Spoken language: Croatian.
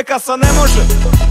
čovjeka sa ne može.